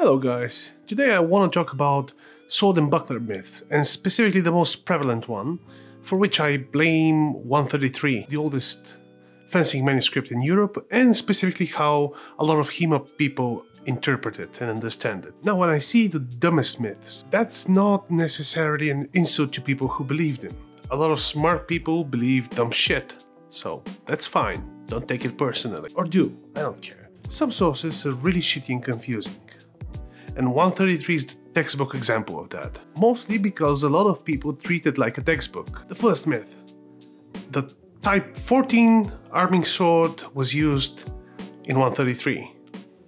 Hello guys, today I want to talk about sword and buckler myths, and specifically the most prevalent one, for which I blame I.33, the oldest fencing manuscript in Europe, and specifically how a lot of HEMA people interpret it and understand it. Now when I see the dumbest myths, that's not necessarily an insult to people who believe them. A lot of smart people believe dumb shit, so that's fine, don't take it personally. Or do, I don't care. Some sources are really shitty and confusing and I.33 is the textbook example of that. Mostly because a lot of people treat it like a textbook. The first myth the Type 14 arming sword was used in I.33.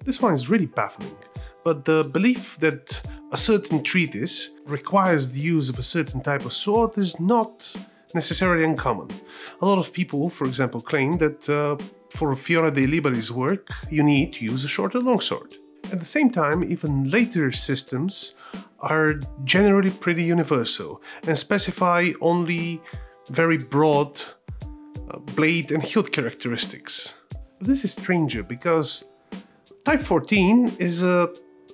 This one is really baffling, but the belief that a certain treatise requires the use of a certain type of sword is not necessarily uncommon. A lot of people, for example, claim that uh, for Fiore dei Liberi's work, you need to use a short or longsword. At the same time, even later systems are generally pretty universal and specify only very broad uh, blade and hilt characteristics. This is stranger because Type 14 is a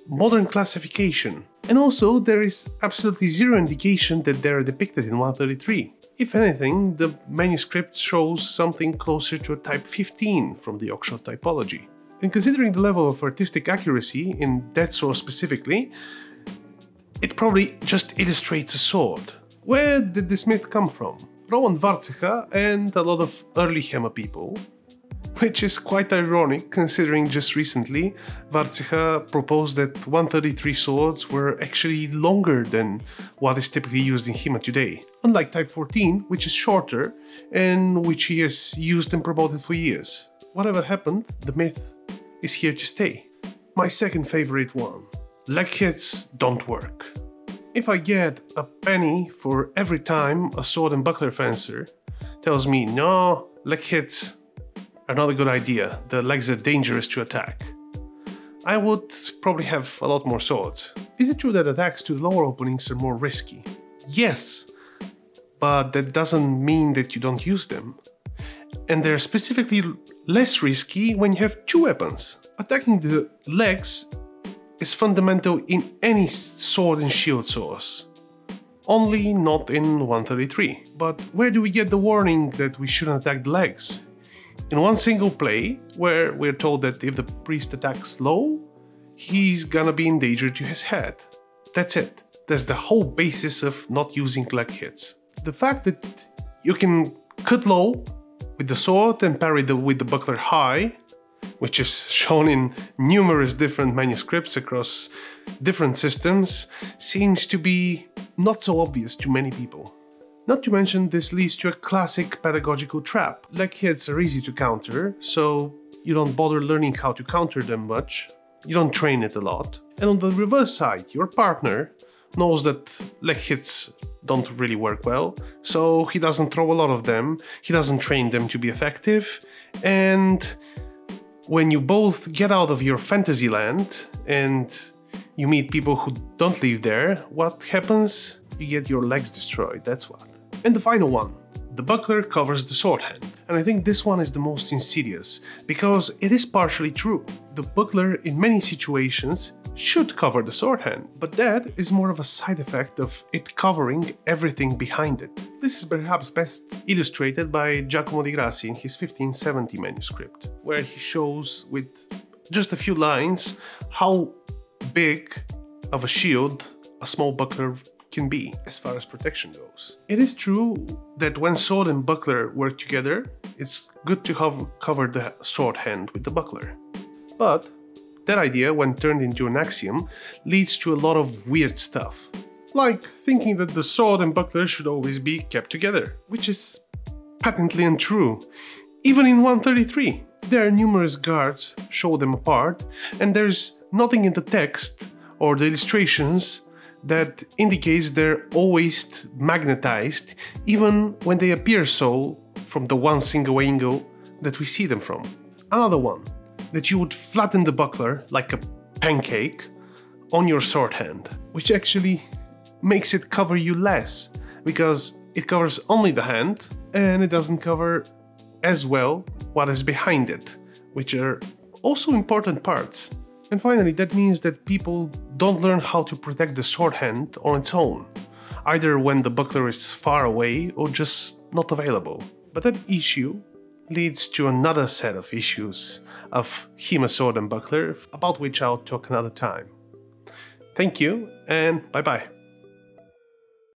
modern classification, and also there is absolutely zero indication that they are depicted in I.33. If anything, the manuscript shows something closer to a Type 15 from the Oakeshott typology. And considering the level of artistic accuracy in that sword specifically, it probably just illustrates a sword. Where did this myth come from? Roman Warzecha and a lot of early HEMA people, which is quite ironic considering just recently Warzecha proposed that I.33 swords were actually longer than what is typically used in HEMA today, unlike Type 14, which is shorter and which he has used and promoted for years. Whatever happened, the myth is here to stay. My second favorite one leg hits don't work. If I get a penny for every time a sword and buckler fencer tells me no, leg hits are not a good idea, the legs are dangerous to attack, I would probably have a lot more swords. Is it true that attacks to the lower openings are more risky? Yes, but that doesn't mean that you don't use them and they're specifically less risky when you have two weapons. Attacking the legs is fundamental in any sword and shield source. Only not in I.33. But where do we get the warning that we shouldn't attack the legs? In one single play, where we're told that if the priest attacks low, he's gonna be in danger to his head. That's it. That's the whole basis of not using leg hits. The fact that you can cut low with the sword and parry the, with the buckler high, which is shown in numerous different manuscripts across different systems, seems to be not so obvious to many people. Not to mention, this leads to a classic pedagogical trap. Leg hits are easy to counter, so you don't bother learning how to counter them much. You don't train it a lot. And on the reverse side, your partner knows that leg hits don't really work well, so he doesn't throw a lot of them, he doesn't train them to be effective, and when you both get out of your fantasy land and you meet people who don't live there, what happens? You get your legs destroyed, that's what. And the final one the buckler covers the sword hand. And I think this one is the most insidious, because it is partially true. The buckler, in many situations, should cover the sword hand, but that is more of a side effect of it covering everything behind it. This is perhaps best illustrated by Giacomo di Grassi in his 1570 manuscript, where he shows with just a few lines how big of a shield a small buckler can be as far as protection goes. It is true that when sword and buckler work together, it's good to have cover the sword hand with the buckler. But that idea, when turned into an axiom, leads to a lot of weird stuff. Like thinking that the sword and buckler should always be kept together, which is patently untrue. Even in I.33, there are numerous guards show them apart, and there's nothing in the text or the illustrations that indicates they're always magnetized, even when they appear so from the one single angle that we see them from. Another one, that you would flatten the buckler like a pancake on your sword hand, which actually makes it cover you less because it covers only the hand and it doesn't cover as well what is behind it, which are also important parts. And finally, that means that people don't learn how to protect the sword hand on its own, either when the buckler is far away or just not available. But that issue leads to another set of issues of HEMA sword and buckler, about which I'll talk another time. Thank you, and bye bye.